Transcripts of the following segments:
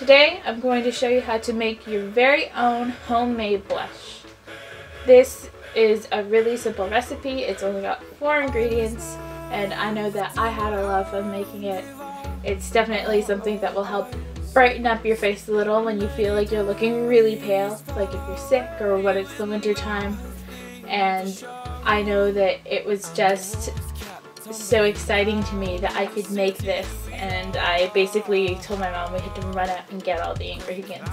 Today I'm going to show you how to make your very own homemade blush. This is a really simple recipe. It's only got four ingredients and I know that I had a love of making it. It's definitely something that will help brighten up your face a little when you feel like you're looking really pale, like if you're sick or when it's the winter time. And I know that it was just so exciting to me that I could make this and I basically told my mom we had to run out and get all the ingredients.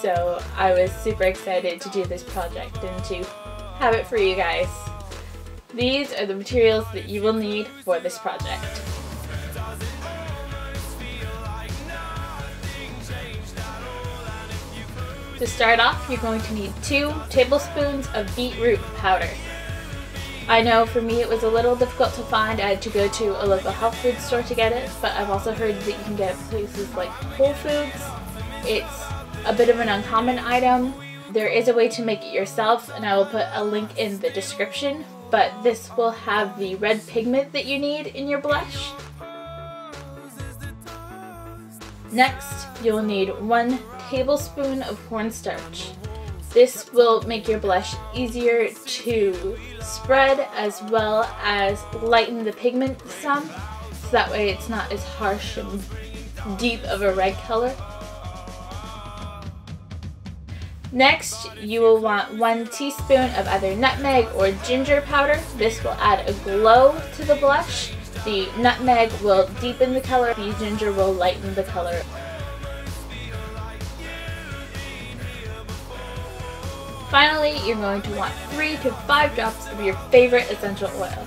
So I was super excited to do this project and to have it for you guys. These are the materials that you will need for this project. To start off, you're going to need two tablespoons of beetroot powder. I know for me it was a little difficult to find. I had to go to a local health food store to get it, but I've also heard that you can get it places like Whole Foods. It's a bit of an uncommon item. There is a way to make it yourself, and I will put a link in the description, but this will have the red pigment that you need in your blush. Next, you'll need one tablespoon of cornstarch. This will make your blush easier to spread as well as lighten the pigment some so that way it's not as harsh and deep of a red color. Next, you will want one teaspoon of either nutmeg or ginger powder. This will add a glow to the blush. The nutmeg will deepen the color, the ginger will lighten the color. Finally, you're going to want 3 to 5 drops of your favorite essential oil.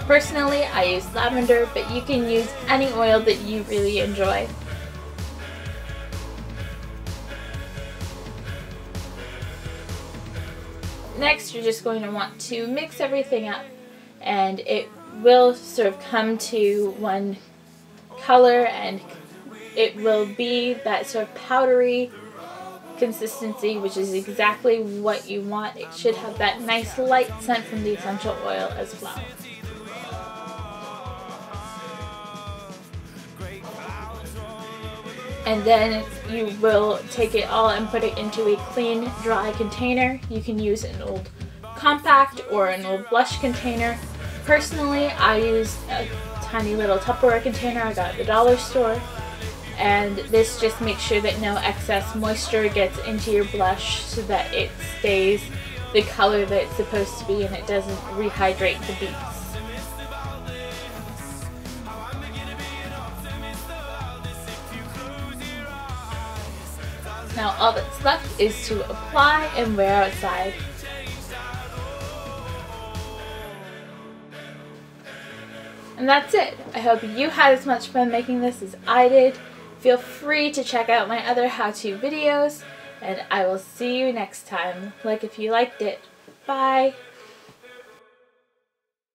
Personally, I use lavender, but you can use any oil that you really enjoy. Next, you're just going to want to mix everything up and it will sort of come to one color and it will be that sort of powdery consistency, which is exactly what you want. It should have that nice light scent from the essential oil as well. And then you will take it all and put it into a clean, dry container. You can use an old compact or an old blush container. Personally, I used a tiny little Tupperware container I got at the dollar store and this just makes sure that no excess moisture gets into your blush so that it stays the color that it's supposed to be and it doesn't rehydrate the beads. Now all that's left is to apply and wear outside. And that's it. I hope you had as much fun making this as I did. Feel free to check out my other how-to videos, and I will see you next time. Like if you liked it. Bye!